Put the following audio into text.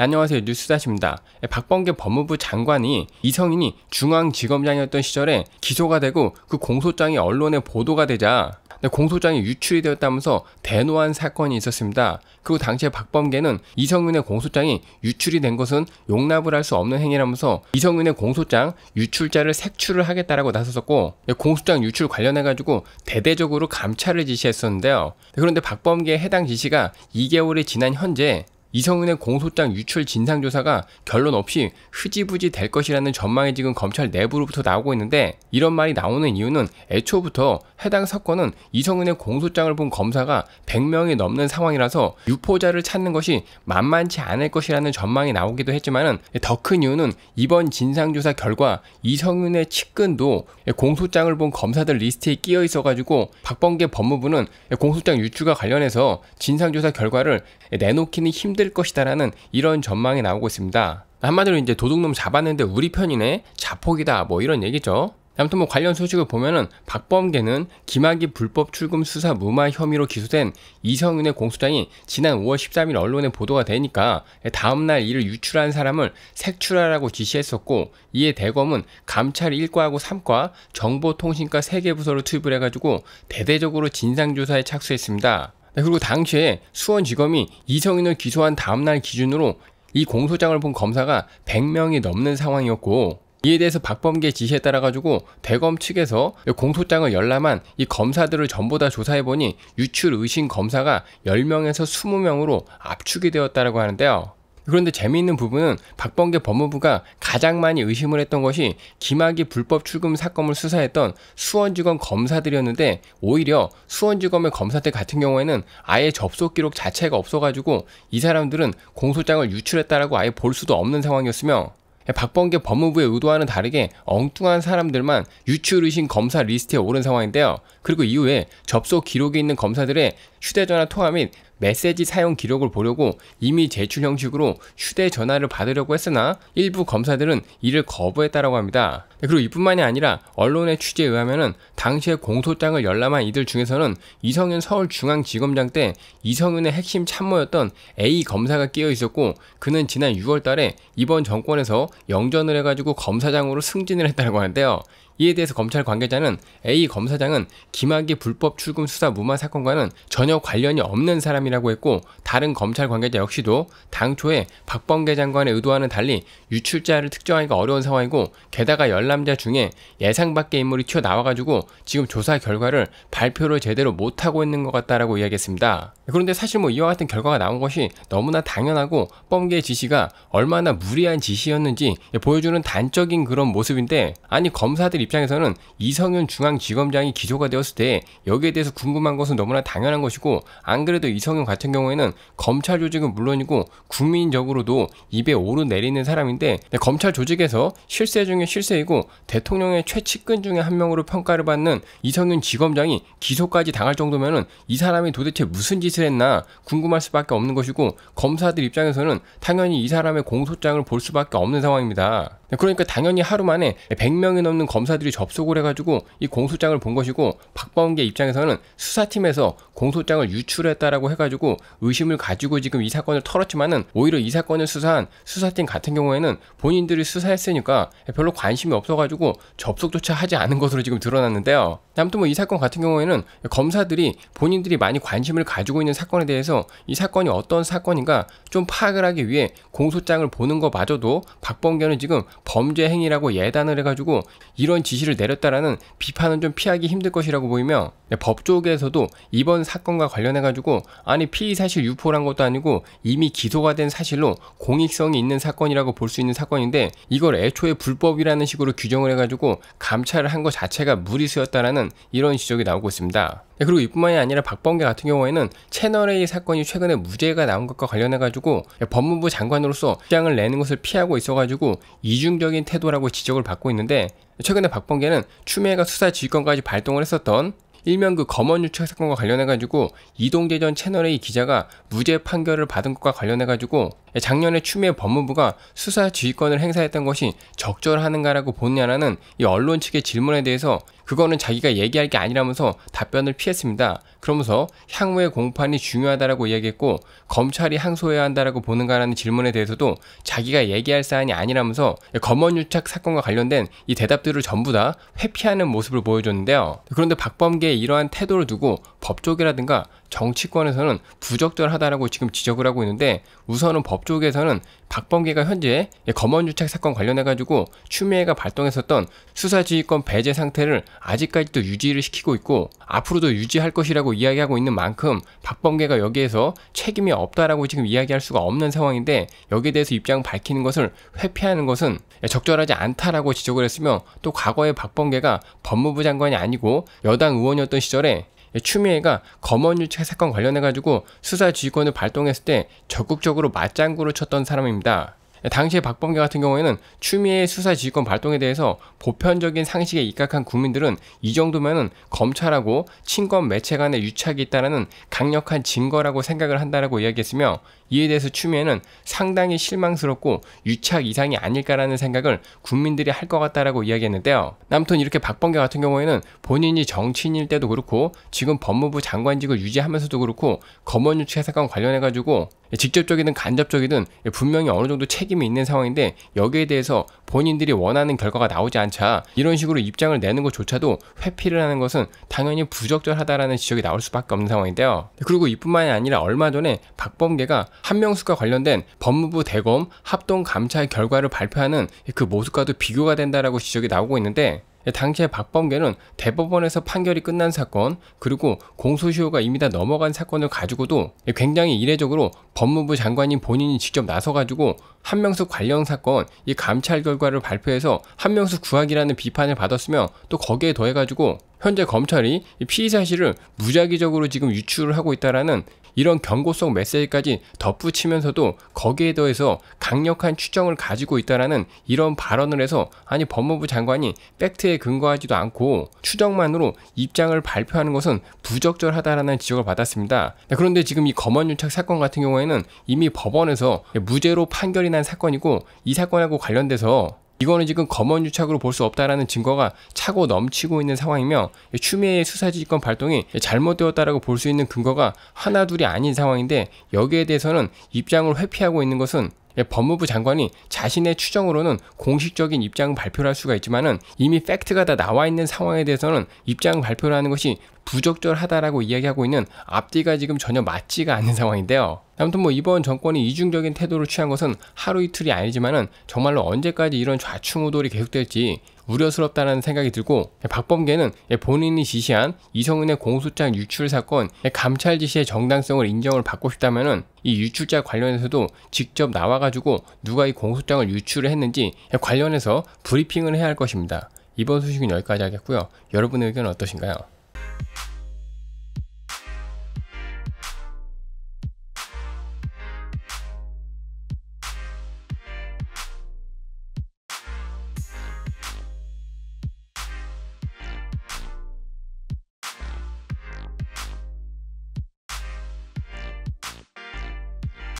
안녕하세요 뉴스다시입니다. 박범계 법무부 장관이 이성인이 중앙지검장이었던 시절에 기소가 되고 그 공소장이 언론에 보도가 되자 공소장이 유출이 되었다면서 대노한 사건이 있었습니다. 그리고 당시에 박범계는 이성윤의 공소장이 유출이 된 것은 용납을 할 수 없는 행위라면서 이성윤의 공소장 유출자를 색출을 하겠다라고 나섰었고 공소장 유출 관련해 가지고 대대적으로 감찰을 지시했었는데요. 그런데 박범계의 해당 지시가 2개월이 지난 현재 이성윤의 공소장 유출 진상조사가 결론 없이 흐지부지 될 것이라는 전망이 지금 검찰 내부로부터 나오고 있는데 이런 말이 나오는 이유는 애초부터 해당 사건은 이성윤의 공소장을 본 검사가 100명이 넘는 상황이라서 유포자를 찾는 것이 만만치 않을 것이라는 전망이 나오기도 했지만은 더 큰 이유는 이번 진상조사 결과 이성윤의 측근도 공소장을 본 검사들 리스트에 끼어 있어가지고 박범계 법무부는 공소장 유출과 관련해서 진상조사 결과를 내놓기는 힘들 것이다라는 이런 전망이 나오고 있습니다. 한마디로 이제 도둑놈 잡았는데 우리 편이네 자폭이다 뭐 이런 얘기죠. 아무튼 뭐 관련 소식을 보면은 박범계는 김학의 불법 출금 수사 무마 혐의로 기소된 이성윤의 공소장이 지난 5월 13일 언론에 보도가 되니까 다음날 이를 유출한 사람을 색출하라고 지시했었고 이에 대검은 감찰 1과하고 3과 정보통신과 3개 부서를 투입을 해가지고 대대적으로 진상조사에 착수했습니다. 네, 그리고 당시에 수원지검이 이성인을 기소한 다음날 기준으로 이 공소장을 본 검사가 100명이 넘는 상황이었고 이에 대해서 박범계 지시에 따라 가지고 대검 측에서 공소장을 열람한 이 검사들을 전부 다 조사해 보니 유출 의심 검사가 10명에서 20명으로 압축이 되었다라고 하는데요. 그런데 재미있는 부분은 박범계 법무부가 가장 많이 의심을 했던 것이 김학의 불법 출금 사건을 수사했던 수원지검 검사들이었는데 오히려 수원지검의 검사들 같은 경우에는 아예 접속 기록 자체가 없어가지고 이 사람들은 공소장을 유출했다라고 아예 볼 수도 없는 상황이었으며 박범계 법무부의 의도와는 다르게 엉뚱한 사람들만 유출 의심 검사 리스트에 오른 상황인데요. 그리고 이후에 접속 기록에 있는 검사들의 휴대전화 통화 및 메시지 사용 기록을 보려고 임의 제출 형식으로 휴대전화를 받으려고 했으나 일부 검사들은 이를 거부했다라고 합니다. 그리고 이뿐만이 아니라 언론의 취재에 의하면 당시에 공소장을 열람한 이들 중에서는 이성윤 서울중앙지검장 때 이성윤의 핵심 참모였던 A 검사가 끼어 있었고 그는 지난 6월 달에 이번 정권에서 영전을 해가지고 검사장으로 승진을 했다고 하는데요. 이에 대해서 검찰 관계자는 A 검사장은 김학의 불법 출금 수사 무마 사건과는 전혀 관련이 없는 사람이라고 했고 다른 검찰 관계자 역시도 당초에 박범계 장관의 의도와는 달리 유출자를 특정하기가 어려운 상황이고 게다가 열람자 중에 예상 밖의 인물이 튀어나와가지고 지금 조사 결과를 발표를 제대로 못하고 있는 것 같다라고 이야기했습니다. 그런데 사실 뭐 이와 같은 결과가 나온 것이 너무나 당연하고 뻥계의 지시가 얼마나 무리한 지시였는지 보여주는 단적인 그런 모습인데 아니 검사들 입장에서는 이성윤 중앙지검장이 기소가 되었을 때 여기에 대해서 궁금한 것은 너무나 당연한 것이고 안 그래도 이성윤 같은 경우에는 검찰 조직은 물론이고 국민적으로도 입에 오르내리는 사람인데 검찰 조직에서 실세 중에 실세이고 대통령의 최측근 중에 한 명으로 평가를 받는 이성윤 지검장이 기소까지 당할 정도면은 이 사람이 도대체 무슨 짓을 했나 궁금할 수밖에 없는 것이고 검사들 입장에서는 당연히 이 사람의 공소장을 볼 수밖에 없는 상황입니다. 그러니까 당연히 하루 만에 100명이 넘는 검사들이 접속을 해가지고 이 공소장을 본 것이고 박범계 입장에서는 수사팀에서 공소장을 유출했다라고 해가지고 의심을 가지고 지금 이 사건을 털었지만은 오히려 이 사건을 수사한 수사팀 같은 경우에는 본인들이 수사했으니까 별로 관심이 없어가지고 접속조차 하지 않은 것으로 지금 드러났는데요. 아무튼 뭐 이 사건 같은 경우에는 검사들이 본인들이 많이 관심을 가지고 있는 사건에 대해서 이 사건이 어떤 사건인가 좀 파악을 하기 위해 공소장을 보는 것마저도 박범계는 지금 범죄 행위라고 예단을 해가지고 이런 지시를 내렸다라는 비판은 좀 피하기 힘들 것이라고 보이며 법 쪽에서도 이번 사건과 관련해가지고 아니 피의 사실 유포란 것도 아니고 이미 기소가 된 사실로 공익성이 있는 사건이라고 볼 수 있는 사건인데 이걸 애초에 불법이라는 식으로 규정을 해가지고 감찰을 한 것 자체가 무리수였다라는 이런 지적이 나오고 있습니다. 네, 그리고 이뿐만이 아니라 박범계 같은 경우에는 채널A 사건이 최근에 무죄가 나온 것과 관련해가지고 법무부 장관으로서 입장을 내는 것을 피하고 있어가지고 이중 적인 태도라고 지적을 받고 있는데 최근에 박범계는 추미애가 수사 지휘권까지 발동을 했었던 일명 그 검언 유착 사건과 관련해가지고 이동재 전 채널A 기자가 무죄 판결을 받은 것과 관련해가지고 작년에 추미애 법무부가 수사 지휘권을 행사했던 것이 적절하는가라고 보느냐라는 이 언론 측의 질문에 대해서 그거는 자기가 얘기할 게 아니라면서 답변을 피했습니다. 그러면서 향후의 공판이 중요하다라고 이야기했고 검찰이 항소해야 한다라고 보는가라는 질문에 대해서도 자기가 얘기할 사안이 아니라면서 검언 유착 사건과 관련된 이 대답들을 전부 다 회피하는 모습을 보여줬는데요. 그런데 박범계의 이러한 태도를 두고 법조계라든가 정치권에서는 부적절하다라고 지금 지적을 하고 있는데 우선은 법조계에서는 박범계가 현재 검언유착 사건 관련해가지고 추미애가 발동했었던 수사지휘권 배제 상태를 아직까지도 유지를 시키고 있고 앞으로도 유지할 것이라고 이야기하고 있는 만큼 박범계가 여기에서 책임이 없다라고 지금 이야기할 수가 없는 상황인데 여기에 대해서 입장 밝히는 것을 회피하는 것은 적절하지 않다라고 지적을 했으며 또 과거에 박범계가 법무부 장관이 아니고 여당 의원이었던 시절에 추미애가 검언유착 사건 관련해 가지고 수사 지휘권을 발동했을 때 적극적으로 맞장구를 쳤던 사람입니다. 당시에 박범계 같은 경우에는 추미애 수사 지휘권 발동에 대해서 보편적인 상식에 입각한 국민들은 이 정도면은 검찰하고 친권 매체 간의 유착이 있다는 강력한 증거라고 생각을 한다라고 이야기했으며 이에 대해서 추미애는 상당히 실망스럽고 유착 이상이 아닐까라는 생각을 국민들이 할 것 같다라고 이야기했는데요. 아무튼 이렇게 박범계 같은 경우에는 본인이 정치인일 때도 그렇고 지금 법무부 장관직을 유지하면서도 그렇고 검언 유착 사건 관련해 가지고 직접적이든 간접적이든 분명히 어느 정도 책임 이 있는 상황인데 여기에 대해서 본인들이 원하는 결과가 나오지 않자 이런 식으로 입장을 내는 것조차도 회피를 하는 것은 당연히 부적절하다라는 지적이 나올 수밖에 없는 상황인데요. 그리고 이뿐만이 아니라 얼마 전에 박범계가 한명숙과 관련된 법무부 대검 합동 감찰 결과를 발표하는 그 모습과도 비교가 된다라고 지적이 나오고 있는데 당시에 박범계는 대법원에서 판결이 끝난 사건 그리고 공소시효가 이미 다 넘어간 사건을 가지고도 굉장히 이례적으로 법무부 장관인 본인이 직접 나서가지고 한명숙 관련 사건 이 감찰 결과를 발표해서 한명숙 구하기라는 비판을 받았으며 또 거기에 더해가지고 현재 검찰이 피의 사실을 무작위적으로 지금 유출을 하고 있다라는 이런 경고성 메시지까지 덧붙이면서도 거기에 더해서 강력한 추정을 가지고 있다라는 이런 발언을 해서 아니 법무부 장관이 팩트에 근거하지도 않고 추정만으로 입장을 발표하는 것은 부적절하다라는 지적을 받았습니다. 네, 그런데 지금 이 검언유착 사건 같은 경우에는 이미 법원에서 무죄로 판결이 난 사건이고 이 사건하고 관련돼서 이거는 지금 검언 유착으로 볼 수 없다라는 증거가 차고 넘치고 있는 상황이며 추미애의 수사지휘권 발동이 잘못되었다라고 볼 수 있는 근거가 하나 둘이 아닌 상황인데 여기에 대해서는 입장을 회피하고 있는 것은 법무부 장관이 자신의 추정으로는 공식적인 입장 발표를 할 수가 있지만은 이미 팩트가 다 나와 있는 상황에 대해서는 입장 발표를 하는 것이 부적절하다라고 이야기하고 있는 앞뒤가 지금 전혀 맞지가 않는 상황인데요. 아무튼 뭐 이번 정권이 이중적인 태도를 취한 것은 하루 이틀이 아니지만은 정말로 언제까지 이런 좌충우돌이 계속될지 우려스럽다는 생각이 들고 박범계는 본인이 지시한 이성은의 공소장 유출 사건 감찰 지시의 정당성을 인정을 받고 싶다면은 이 유출자 관련해서도 직접 나와가지고 누가 이 공소장을 유출을 했는지 관련해서 브리핑을 해야 할 것입니다. 이번 소식은 여기까지 하겠고요. 여러분의 의견은 어떠신가요?